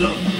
Love.